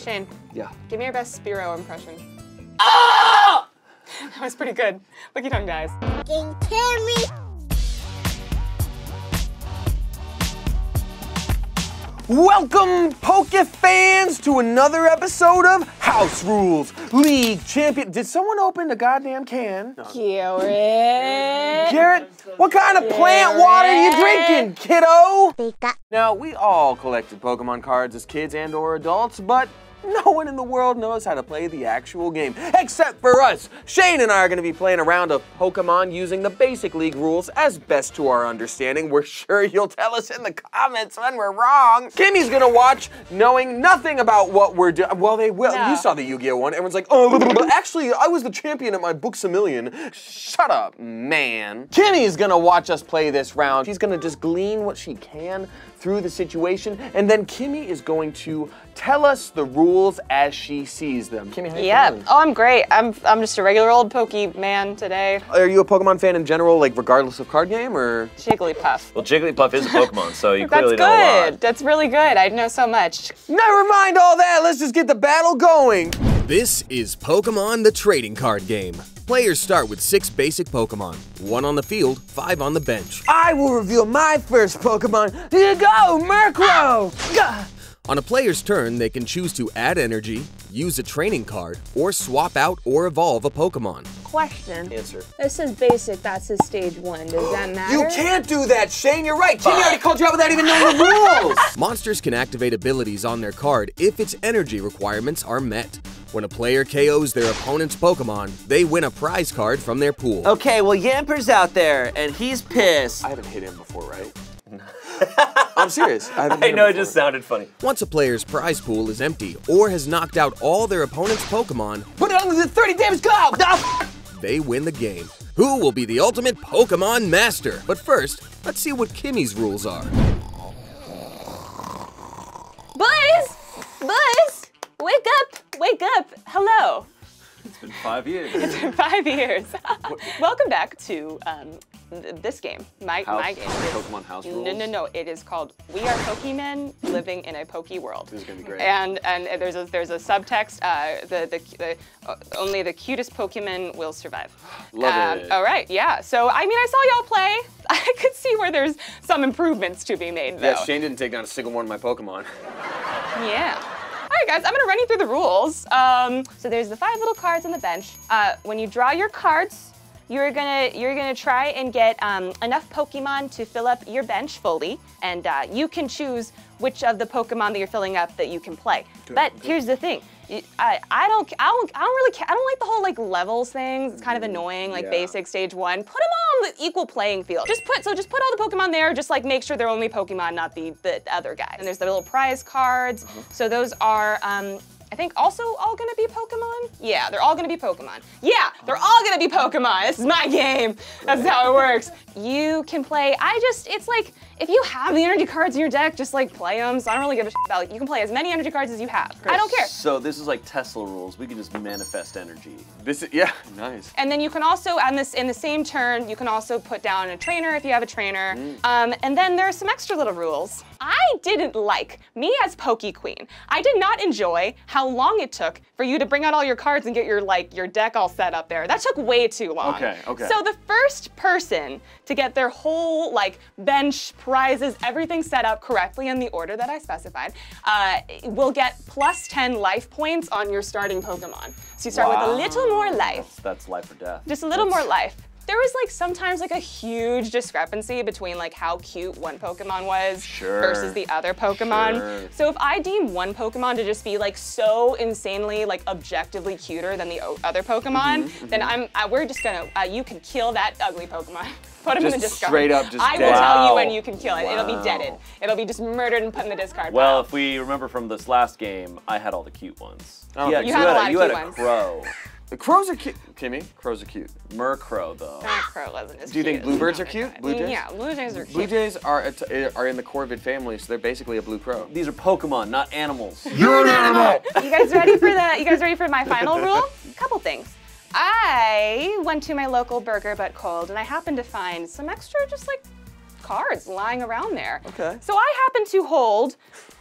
Shayne. Yeah. Give me your best Spiro impression. Ah! That was pretty good. Look at tongue guys. Can carry. Welcome, Poke fans, to another episode of House Rules League Champion. Did someone open the goddamn can? Garrett. Garrett, what kind of plant water are you drinking, kiddo? Now, we all collected Pokemon cards as kids and or adults, but no one in the world knows how to play the actual game, except for us. Shayne and I are going to be playing a round of Pokemon using the basic league rules as best to our understanding. We're sure you'll tell us in the comments when we're wrong. Kimmy's going to watch knowing nothing about what we're doing. Well, they will. No. You saw the Yu-Gi-Oh one. Everyone's like, oh, actually, I was the champion at my Books a Million. Shut up, man. Kimmy's going to watch us play this round. She's going to just glean what she can through the situation, and then Kimmy is going to tell us the rules as she sees them. Kimmy, how you Yep. feeling? Oh, I'm great. I'm I'm just a regular old Pokemon today. Are you a Pokemon fan in general, like regardless of card game, or? Jigglypuff. Well, Jigglypuff is a Pokemon, so you That's clearly know a lot. good. That's really good. I know so much. Never mind all that. Let's just get the battle going. This is Pokemon the Trading Card Game. Players start with six basic Pokemon, one on the field, five on the bench. I will reveal my first Pokemon. Here you go, Murkrow. Gah! On a player's turn, they can choose to add energy, use a training card, or swap out or evolve a Pokemon. Question. Answer. This is basic. That's his stage one. Does that matter? You can't do that, Shayne. You're right. Kimmy already called you out without even knowing the rules. Monsters can activate abilities on their card if its energy requirements are met. When a player KOs their opponent's Pokemon, they win a prize card from their pool. Okay, well, Yamper's out there, and he's pissed. I haven't hit him before, right? I'm serious. I, haven't I hit him know it just sounded funny. Once a player's prize pool is empty or has knocked out all their opponent's Pokemon, Put it on the 30 damage go. they win the game. Who will be the ultimate Pokemon master? But first, let's see what Kimmy's rules are. Buzz! Buzz! Wake up! Wake up! Hello. It's been five years. It's been five years. Welcome back to um, th- this game. My, House- my game. Pokemon House No, rules? no, no. It is called We Are Pokemon Living in a Poke World. This is gonna be great. And and there's a there's a subtext. Uh, the the, the uh, only the cutest Pokemon will survive. Love Um, it. All right. Yeah. So I mean, I saw y'all play. I could see where there's some improvements to be made, though. Yeah, Shayne didn't take down a single one of my Pokemon. Yeah. Right, guys, I'm gonna run you through the rules. Um, so there's the five little cards on the bench. Uh, when you draw your cards, you're gonna you're gonna try and get um, enough Pokemon to fill up your bench fully, and uh, you can choose which of the Pokemon that you're filling up that you can play. But here's the thing. I, I don't I don't I don't really ca- I don't like the whole like levels things. It's kind of mm, annoying. Like Yeah. basic stage one. Put them all on the equal playing field. Just put so just put all the Pokemon there. Just like make sure they're only Pokemon, not the the other guy. And there's the little prize cards. Mm-hmm. So those are um, I think also all gonna be Pokemon. Yeah, they're all gonna be Pokemon. Yeah, they're ah. all gonna be Pokemon. This is my game. That's how it works. You can play. I just it's like if you have the energy cards in your deck, just like play them. So I don't really give a shit about. Like, you can play as many energy cards as you have. I don't care. So this is like Tesla rules. We can just manifest energy. This is yeah, nice. And then you can also, on this in the same turn, you can also put down a trainer if you have a trainer. Um, and then there are some extra little rules. I didn't like me as Poke Queen. I did not enjoy how long it took for you to bring out all your cards and get your like your deck all set up there. That took way too long. Okay, okay. So the first person to get their whole like bench prizes, everything set up correctly in the order that I specified, uh, will get plus 10 life points on your starting Pokemon. So you start with a little more life That's life or death. just a little more life. There was like sometimes like a huge discrepancy between like how cute one Pokemon was Sure. versus the other Pokemon. Sure. So if I deem one Pokemon to just be like so insanely like objectively cuter than the other Pokemon, Mm-hmm, then I'm uh, we're just gonna uh, you can kill that ugly Pokemon. Put him in the discard. straight up just I will dead. tell you when you can kill it. It'll be Wow. deaded. It'll be just murdered and put in the discard Well, pile. if we remember from this last game, I had all the cute ones. Oh. yeah, You had a lot of you cute had a ones. crow. The crows are cute. Kimmy, crows are cute. Murkrow, though. That crow wasn't as Do you think bluebirds Oh are cute? God. Blue jays? Yeah, blue jays are cute. Blue jays are are in the corvid family, so they're basically a blue crow. These are Pokemon, not animals. You're an animal. You guys ready for the? You guys ready for my final rule? A couple things. I went to my local Burger But Cold, and I happened to find some extra, just like cards lying around there. Okay. So I happen to hold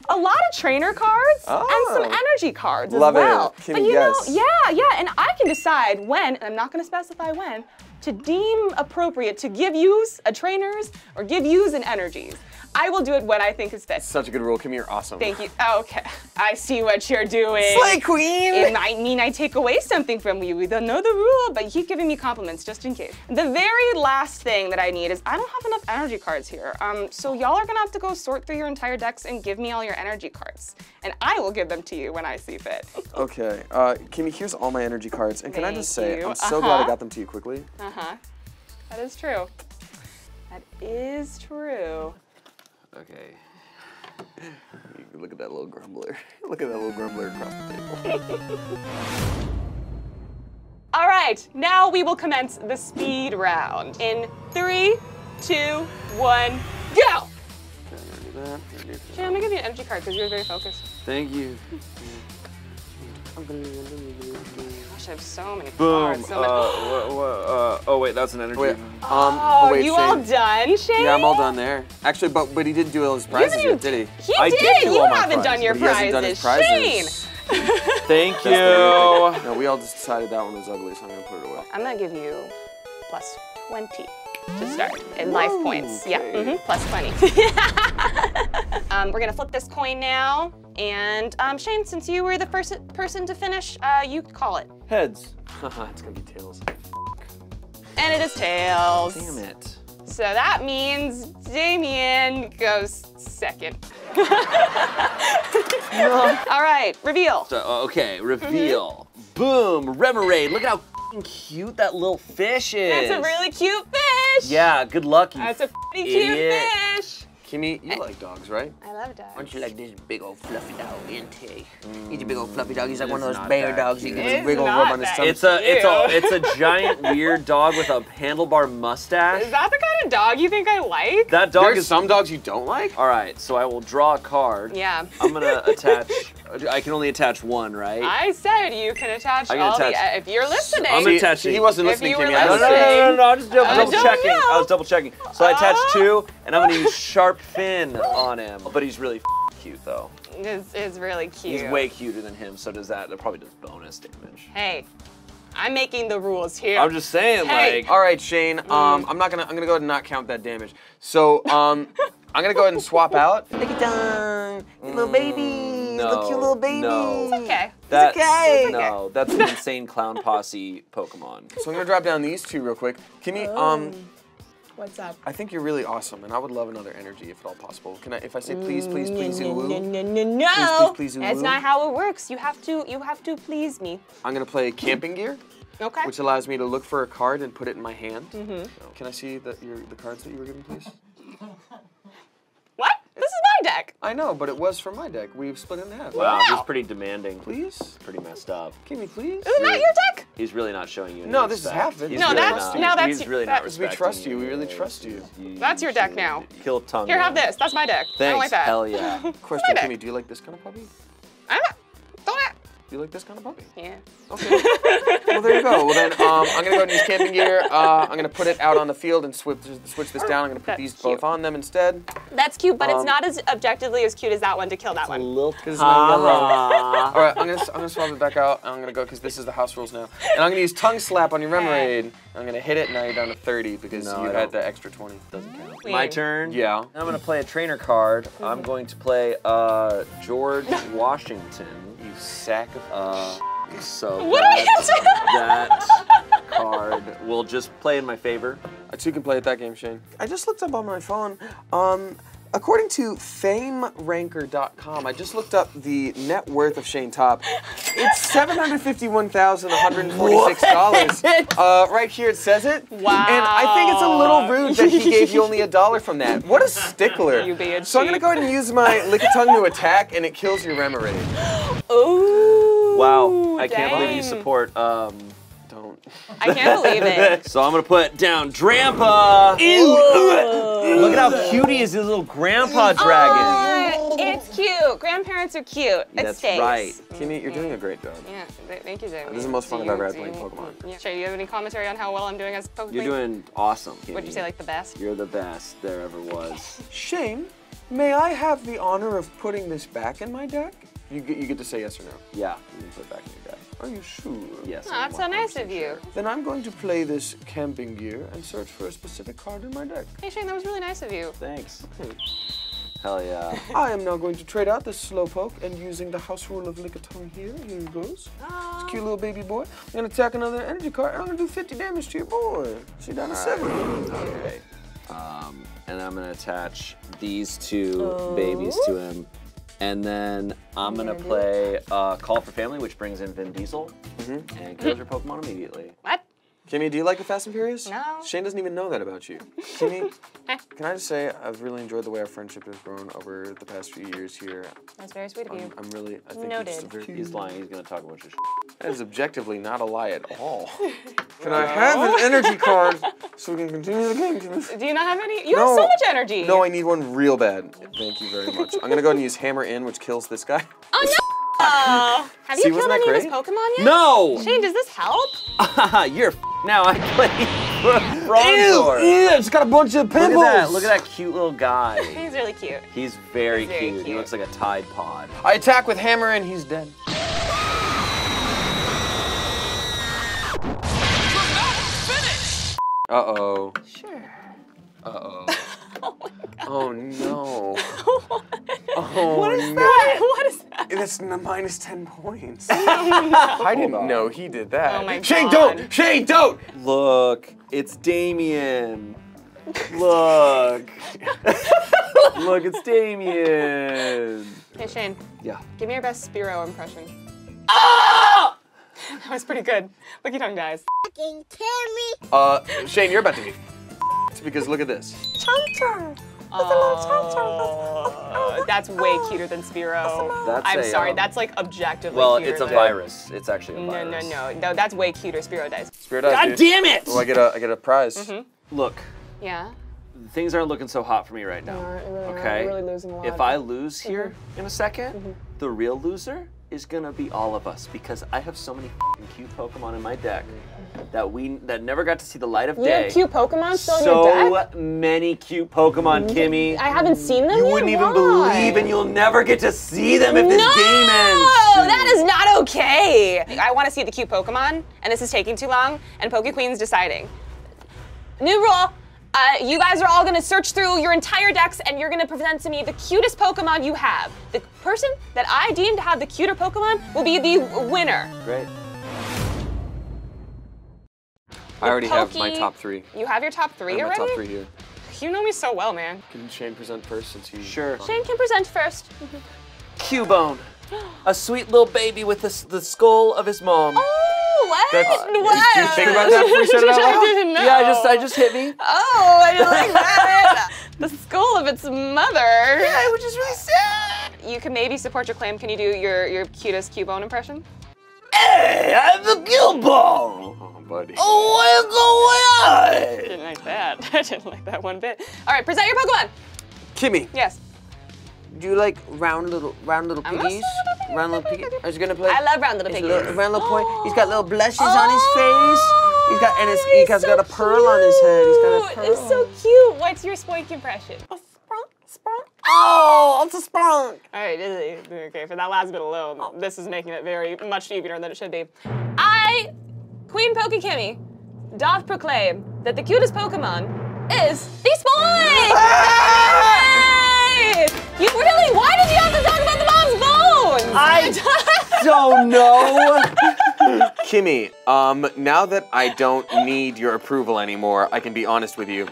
a lot of trainer cards and Oh. some energy cards Love as well. Can but you you know, yeah, yeah, and I can decide when, and I'm not going to specify when, to deem appropriate to give use a trainers or give use an energies. I will do it when I think is fit. Such a good rule. Kimmy, you're awesome. Thank you. Okay, I see what you're doing. Slay Queen! It might mean I take away something from you. We don't know the rule, but you keep giving me compliments just in case. The very last thing that I need is I don't have enough energy cards here. Um, so y'all are gonna have to go sort through your entire decks and give me all your energy cards. And I will give them to you when I see fit. Okay, uh, Kimmy, here's all my energy cards. And can I just say, you. I'm so glad I Uh-huh. got them to you quickly. Uh-huh. That is true. That is true. Okay. Look at that little grumbler. Look at that little grumbler across the table. All right, now we will commence the speed round. In three, two, one, go! Jay, I'm gonna give you an energy card because you're very focused. Thank you. Gosh, I have so many Boom. cards. Uh, So many- wha- wha- uh, oh wait, that's an energy. Wait, um, oh, wait, you Shayne. all done, Shayne? Yeah, I'm all done there. Actually, but but he didn't do all his You prizes yet, did he? He I did. did do you haven't done prizes, your But he hasn't done his prizes. Shayne. Thank you. No, we all just decided that one was ugly, so I'm gonna put it away. I'm gonna give you plus 20 to start in life points. Yeah, okay. hmm plus 20. um, we're gonna flip this coin now. And um, Shayne, since you were the first person to finish, uh, you call it. Heads. it's gonna be tails. And it is tails. Damn it. So that means Damien goes second. All right, reveal. So, uh, okay, reveal. Boom, Remoraid. Look at how cute that little fish is. That's a really cute fish. Yeah, good luck, That's a cute fish. Kimmy, you like dogs, right? I love dogs. Aren't you like this big old fluffy dog, isn't he? He's a big old fluffy dog. He's like one of those bear that dogs you cute. can It's wiggle rub on his that stomach. It's a it's a it's a giant weird dog with a handlebar mustache. Is that the kind of dog you think I like? That dog There's is some dogs you don't like. All right, so I will draw a card. Yeah. I'm gonna attach. I can only attach one, right? I said you can attach I can all attach- the. If you're listening, I'm attaching- He wasn't listening, you were Kimmy. I no, no, no, no, no, no, I'm just double, I double checking. know. I was double checking. So I attached Oh. two, and I'm gonna use sharp fin on him. But he's really f- cute though. is is really cute. He's way cuter than him, so does that. That probably does bonus damage. Hey, I'm making the rules here. I'm just saying, Hey. like. All right, Shayne. Um, I'm not gonna. I'm gonna go ahead and not count that damage. So, um, I'm gonna go ahead and swap out. Look at Don, little baby. No, Look, cute little baby. no. okay. That, okay. No, that's an insane clown posse Pokemon. So I'm gonna drop down these two real quick. Kimmy, um, What's up? I think you're really awesome, and I would love another energy if at all possible. Can I? If I say please, please, please, no, ooh, no, no, no, no. please, please, ooh, That's not how it works. You have to. You have to please me. I'm gonna play camping gear, Okay. which allows me to look for a card and put it in my hand. Mm -hmm. Can I see the your, the cards that you were given, please? what? This is my deck. I know, but it was from my deck. We've split it in half. Wow, he's pretty demanding. Please, Pretty messed up. Kimmy, please. This is not your deck. He's really not showing you. any No, this is respect. half of it. He's No, really that's- not, now that's- He's really that- not Because we trust you, we really trust you. That's your deck now. Kill tongue. Here, have this. That's my deck. I don't Thanks. like that. Hell yeah. Question, deck. Kimmy, do you like this kind of puppy? I'm not. Don't. act- Do you like this kind of puppy? Yeah. Okay. well, there you go. Well, then um, I'm gonna go and use camping gear. Uh, I'm gonna put it out on the field and switch switch this down. I'm gonna put That's these cute. both on them instead. That's cute, but it's Um, not as objectively as cute as that one to kill that one. Little Because it's not yellow. All right, I'm gonna I'm gonna swap it back out. And I'm gonna go because this is the house rules now. And I'm gonna use tongue slap on your Remoraid. I'm gonna hit it. Now you're down to 30 because No, you I had don't. the extra 20. Doesn't count. My turn. Yeah. I'm gonna play a trainer card. I'm going to play uh, George Washington. You sack of. Uh, so What are you that, that card will just play in my favor. I too can play at that game, Shayne. I just looked up on my phone. Um, according to FameRanker.com, I just looked up the net worth of Shayne Topp. It's seven hundred fifty-one thousand one hundred forty-six dollars. Uh, right here it says it. Wow. And I think it's a little rude that he gave you only a dollar from that. What a stickler. You being so I'm gonna go ahead and use my Lick a Tongue to attack, and it kills your Remoraid. Ooh. Wow, I can't believe you support. Um, Don't. I can't believe it. so I'm gonna put down Drampa. Look at how cute he is, his little grandpa dragon. Oh, it's cute. Grandparents are cute. It That's stays. right. Kimmy, you're doing a great job. Yeah, thank you, Jamie. This is the most fun I've ever had playing Pokemon. Yeah. Shay, do you have any commentary on how well I'm doing as Pokemon? You're doing awesome. Kimmy. Would you say like the best? You're the best there ever was. Shayne, May I have the honor of putting this back in my deck? You get, you get to say yes or no. Yeah, you can put it back in your deck. Are you sure? Yes. Oh, that's so nice of you. Then I'm going to play this camping gear and search for a specific card in my deck. Hey Shayne, that was really nice of you. Thanks. Hell yeah. I am now going to trade out this Slowpoke and using the house rule of Lickitung here, here it goes. Aw. This cute little baby boy. I'm gonna attack another energy card and I'm gonna do 50 damage to your boy. She down to seven. Okay. Um, and I'm gonna attach these two babies to him. And then I'm gonna play uh, Call for Family, which brings in Vin Diesel and kills your Pokemon immediately. What? Kimmy, do you like the Fast and Furious? No. Shayne doesn't even know that about you. Kimmy, can I just say I've really enjoyed the way our friendship has grown over the past few years here. That's very sweet of you. I'm, I'm really, I think you're Noted. very, He's lying. He's gonna talk about your. that is objectively not a lie at all. can I have an energy card so we can continue the game? Do you not have any? You No. have so much energy. No, I need one real bad. Thank you very much. I'm gonna go ahead and use Hammer In, which kills this guy. Oh no! have See, you killed that any of his? Pokemon yet? No! Shayne, does this help? You're f- now. I play Bronzor. Yeah, it's got a bunch of Look pimples. at that! Look at that cute little guy. He's really cute. He's very, He's very cute. He looks like a Tide Pod. I attack with Hammer and he's dead. Uh oh. Sure. Uh oh. oh no. Oh, What is no. that? What is that? That's n- minus 10 points. I didn't know he did that. Oh my Shayne, God. don't! Shayne, don't! Look, it's Damien. Look. Look, it's Damien. Hey Shayne, Yeah. give me your best Spiro impression. Ah! That was pretty good. Look at him, guys. Uh, Shayne, you're about to be f***ed because look at this. Oh, that's way cuter than Spiro. That's I'm a, sorry, um, that's like objectively Well, cuter it's a than- virus. It's actually a No, virus. no, no, no. That's way cuter. Spiro dies. Spirit Eyes, God dude. damn it! Oh, I get a, I get a prize. Mm-hmm. Look, Yeah. things aren't looking so hot for me right now. Okay? losing a If I lose here Mm-hmm. in a 2nd the real loser is gonna be all of us because I have so many f***ing cute Pokemon in my deck that we that never got to see the light of You day. have cute Pokemon still in so your deck? many cute Pokemon, Kimmy. I haven't seen them you yet. wouldn't even Why? believe, and you'll never get to see them if this no! game ends. No, that is not okay. I want to see the cute Pokemon, and this is taking too long, and Poke Queen's deciding. New rule. Uh, you guys are all gonna search through your entire decks and you're gonna present to me the cutest Pokemon you have. The person that I deem to have the cuter Pokemon will be the winner. Great. I already have my top three. You have your top I three have my top three here. You know me so well, man. Can Shayne present first since he... Sure. Shayne can present first. Cubone. A sweet little baby with the, the skull of his mom. Oh, what? That's- what? did you think about that before you said it out loud? I didn't know. Yeah, I just I just hit me. Oh, I didn't like that. the skull of its mother. Yeah, which is really sad. You can maybe support your claim. Can you do your, your cutest Cubone impression? Hey, I'm the Cubone. Oh, buddy. Oh, what's going on? Didn't like that. I didn't like that one bit. All right, present your Pokemon. Kimmy, Yes. do you like round little round little I'm piggies? little piggy, Round little piggy, piggy? piggy. Are you gonna play? I love round little piggies. little, round little point. He's got little blushes on his Oh, face. He's got and his, he he's has so got a pearl on his head. He's got a pearl. It's so cute. What's your spoink impression? Oh, it's a spunk. All right, okay, for that last bit alone, this is making it very much easier than it should be. I, Queen Pokekimmy, doth proclaim that the cutest Pokemon is the Spoink! Yay! You really? Why did you have to talk about the mom's bones? I don't know. Kimmy, um, now that I don't need your approval anymore, I can be honest with you.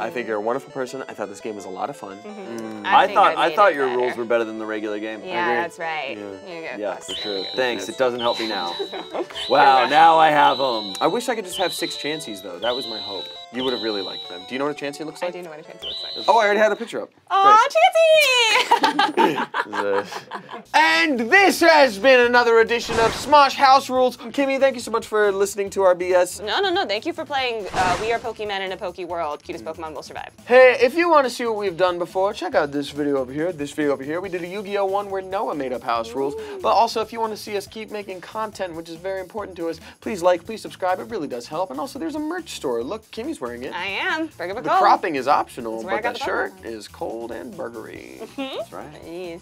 I think you're a mm-hmm. wonderful person. I thought this game was a lot of fun. Mm-hmm. Mm. I, think thought I, made thought your better. rules were better than the regular game. Yeah, that's right. Yeah. You get Yeah, for sure. You get Thanks. It doesn't help me now. wow, now I have them. I wish I could just have six chances though. That was my hope. You would have really liked them. Do you know what a Chansey looks I like? do know what a Chansey looks like. Oh, I already had a picture up. Aw, Chansey! And this has been another edition of Smosh House Rules. Kimmy, thank you so much for listening to our BS. no, no, no. Thank you for playing uh, We Are Pokemon in a Poke World. Cutest Pokemon will survive. Hey, if you want to see what we've done before, check out this video over here, this video over here. We did a Yu-Gi-Oh! one where Noah made up house rules. But also, if you want to see us keep making content, which is very important to us, please like, please subscribe. It really does help. And also, there's a merch store. Look, Kimmy's wearing it. I am. Burger the McCall. cropping is optional, That's but that the shirt is cold and burgery. Mm-hmm. That's right. Jeez.